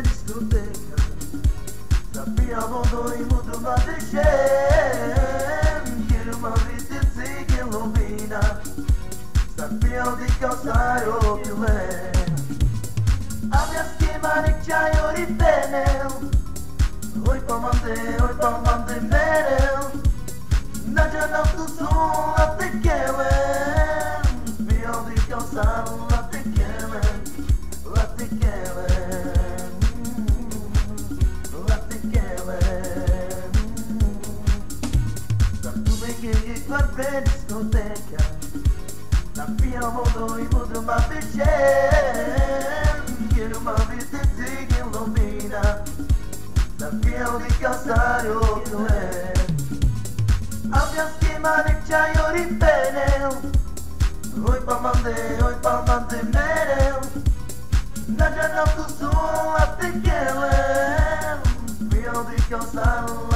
discoteca Sappiamo noi molto ma di gente ma vite si che illumina Sappiamo di causare opile Abbia schema di ciaio di bene Oi pa mande, oi pa mande bene Nadia na tu sola te quewe Pio di tu vem guarda discoteca e Quero uma vida de ilumina Na fia di calçar o filé Abbia schema di acciaio di bene Oi palmante, oi palmante mereu Na jana tu son la te kelen Fio di calçar la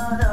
oh